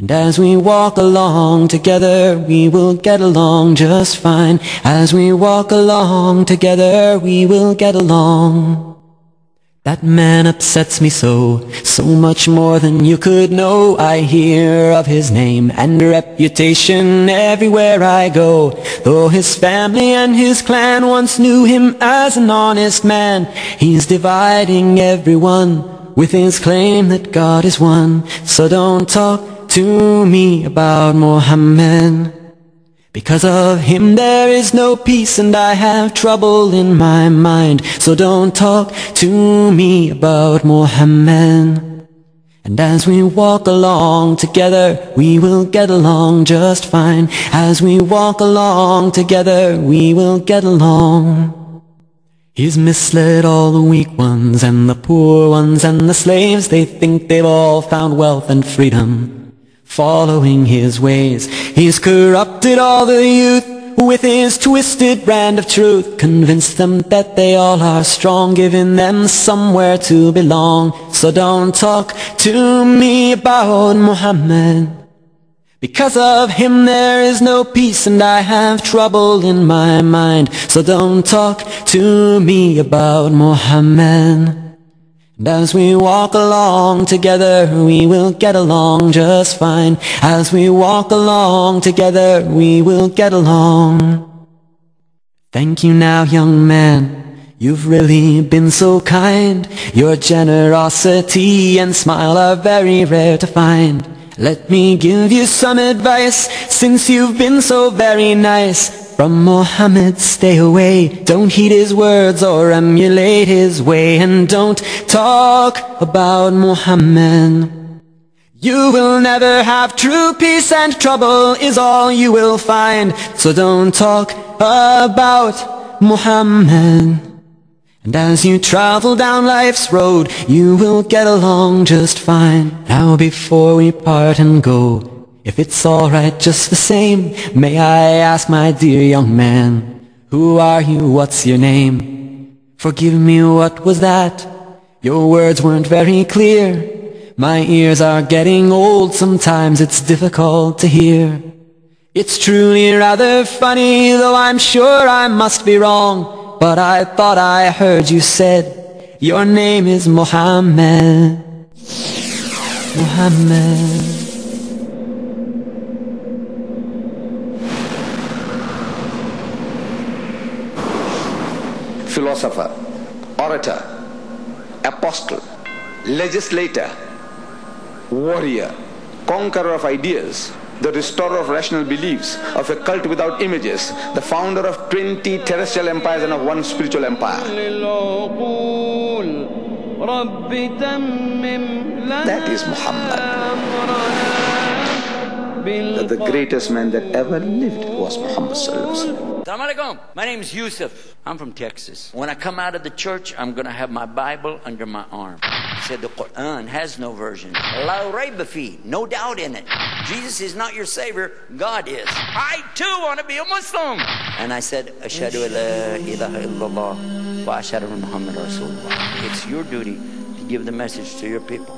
And as we walk along together, we will get along just fine. As we walk along together, we will get along. That man upsets me so, so much more than you could know. I hear of his name and reputation everywhere I go. Though his family and his clan once knew him as an honest man, he's dividing everyone with his claim that God is one. So don't talk to me about Muhammad. Because of him there is no peace and I have trouble in my mind. So don't talk to me about Muhammad. And as we walk along together, we will get along just fine. As we walk along together, we will get along. He's misled all the weak ones and the poor ones and the slaves. They think they've all found wealth and freedom following his ways. He's corrupted all the youth with his twisted brand of truth. Convinced them that they all are strong, giving them somewhere to belong. So don't talk to me about Muhammad. Because of him there is no peace and I have trouble in my mind. So don't talk to me about Muhammad. As we walk along together, we will get along just fine. As we walk along together, we will get along. Thank you now, young man. You've really been so kind. Your generosity and smile are very rare to find. Let me give you some advice, since you've been so very nice. From Muhammad stay away, don't heed his words or emulate his way, and don't talk about Muhammad. You will never have true peace and trouble is all you will find, so don't talk about Muhammad. And as you travel down life's road, you will get along just fine. Now before we part and go, if it's alright just the same, may I ask my dear young man, who are you, what's your name? Forgive me, what was that? Your words weren't very clear. My ears are getting old, sometimes it's difficult to hear. It's truly rather funny, though I'm sure I must be wrong. But I thought I heard you said, your name is Mohammed. Muhammad. Philosopher, orator, apostle, legislator, warrior, conqueror of ideas, the restorer of rational beliefs, of a cult without images, the founder of 20 terrestrial empires and of one spiritual empire. That is Muhammad. That the greatest man that ever lived was Muhammad Assalamu My name is Yusuf. I'm from Texas. When I come out of the church, I'm going to have my Bible under my arm. He said the Quran has no version. La rayba no doubt in it. Jesus is not your savior, God is. I too want to be a Muslim. And I said, Ashadu la ilaha illallah wa ashadu Muhammad Rasulullah. It's your duty to give the message to your people.